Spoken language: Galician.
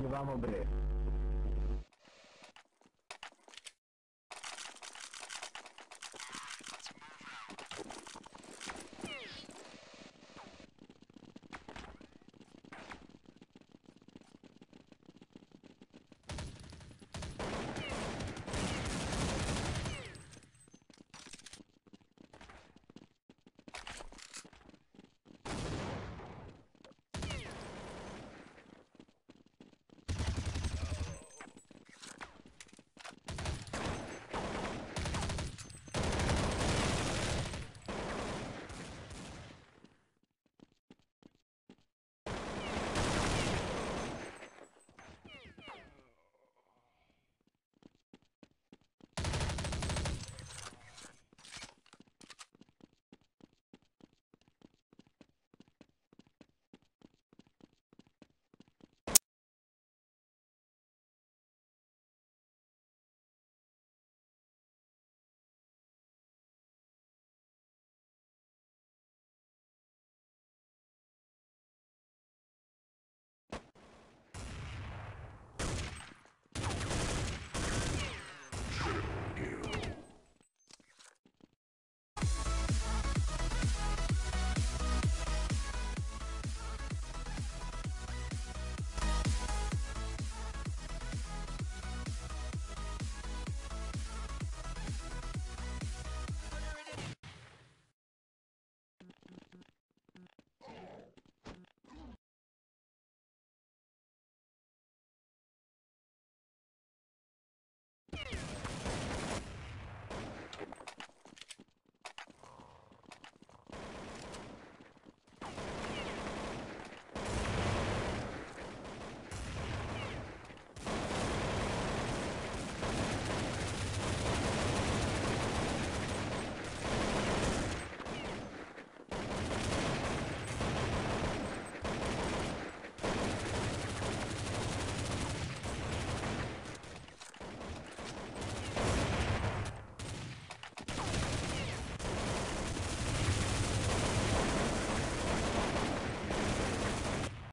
che va.